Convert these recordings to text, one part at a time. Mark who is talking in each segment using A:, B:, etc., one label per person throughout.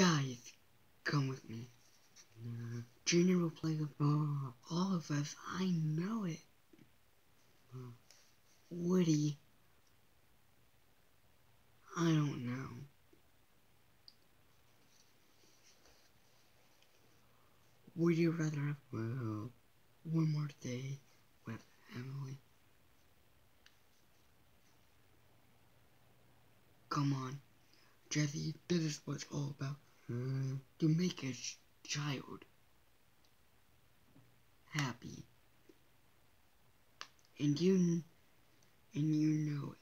A: Guys, come with me. Uh, Junior will play the ball. all of us. I know it. Uh, Woody. I don't know. Would you rather have well, one more day with Emily? Come on, Jessie, this is what it's all about. Uh, to make a child happy. And you, and you know it.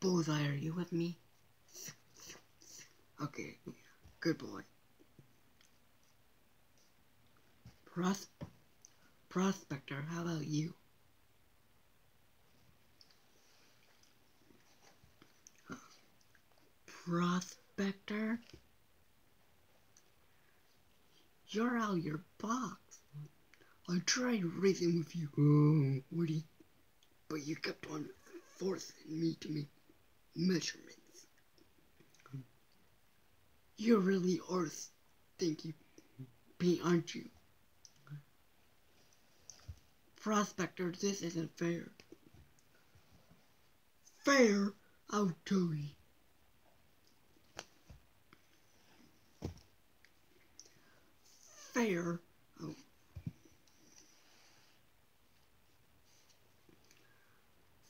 A: Bullseye, are you with me? Okay, good boy. Pros Prospector, how about you? Prospector? You're out of your box. I tried racing with you, oh, Woody, but you kept on forcing me to make measurements. You really are stinky Pete, aren't you? Prospector, this isn't fair. Fair? I'll tell you. Fair? Oh.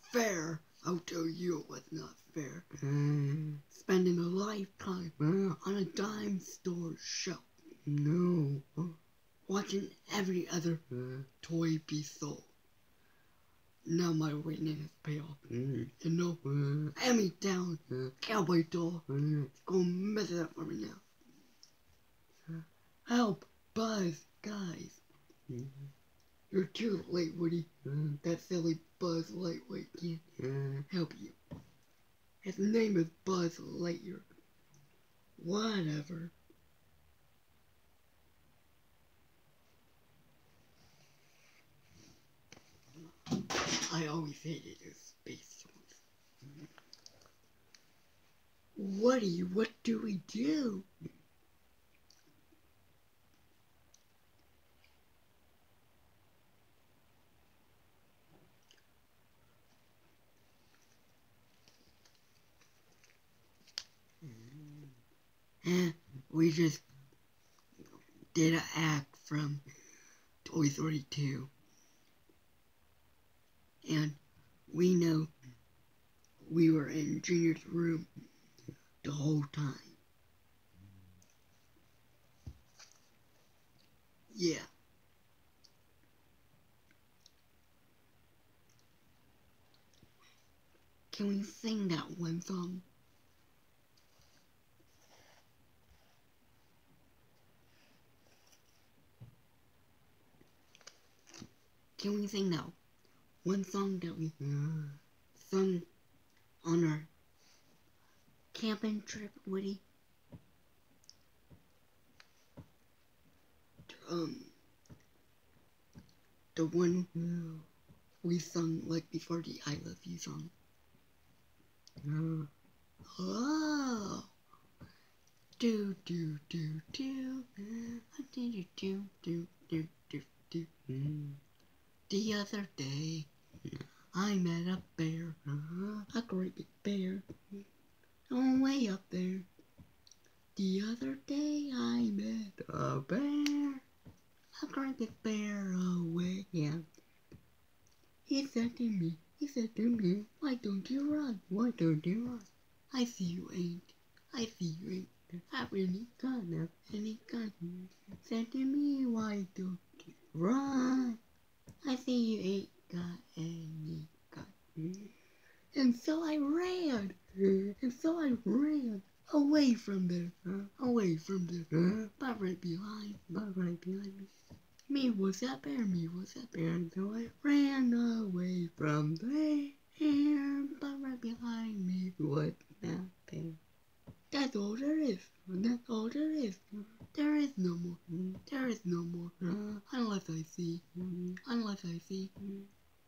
A: Fair? I'll tell you it was not fair.
B: Mm,
A: Spending a lifetime
B: uh,
A: on a dime store shelf,
B: no.
A: Watching every other
B: uh,
A: toy be sold. Now my waiting has paid off.
B: mm,
A: You know,
B: uh,
A: hand down, cowboy doll.
B: uh,
A: It's gonna mess it up for me now. Help, Buzz, guys.
B: mm,
A: You're too late, Woody.
B: uh,
A: That silly Buzz Lightweight can't
B: uh,
A: help you. His name is Buzz Lightyear. Whatever. I always hated his space toys. Woody, what do we do? Eh, we just did an act from Toy Story 2. And we know we were in Junior's room the whole time. Yeah. Can we sing that one song? Can we sing that one song that we sung on our camping trip, Woody? Um, the one we sung like before the I Love You song. Oh, do do do do, do do do do do do do. The other day, I met a bear, uh-huh, a great big bear, oh, way up there. The other day, I met a bear, a great big bear, away. Yeah. He said to me, he said to me, why don't you run? Why don't you run? I see you ain't, I see you ain't. Have any gun, have any gun. Said to me, why don't you run? I see you ain't got any gun. And so I ran. And so I ran away from there. Away from there. But right behind. But right behind me. Me was that bear. Me was that bear. And so I ran away from there. But right behind me was that bear. That's all there is. That's all there is. There is no more. There is no more. Unless I see. Unless I see.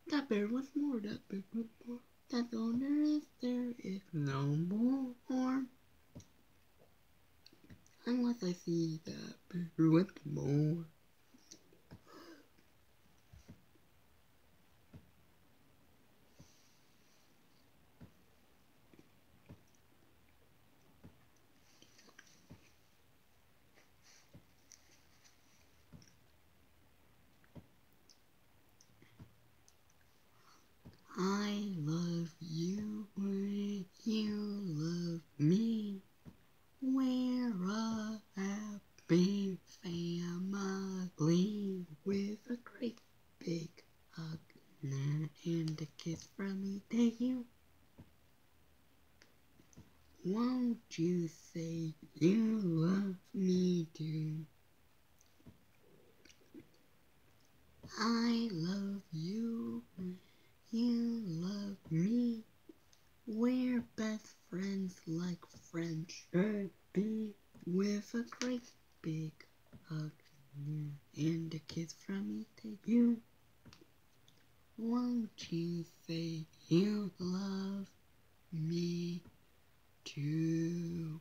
A: That bear wants more. That bear wants more. That's all there is. There is no more. Unless I see that bear wants more. I love you, you love me. We're a happy family with a great big hug and a kiss from me to you. Won't you say you love me too? I love you. You love me. We're best friends like friends should be. With a great big hug and a kiss from me to you. Won't you say you love me two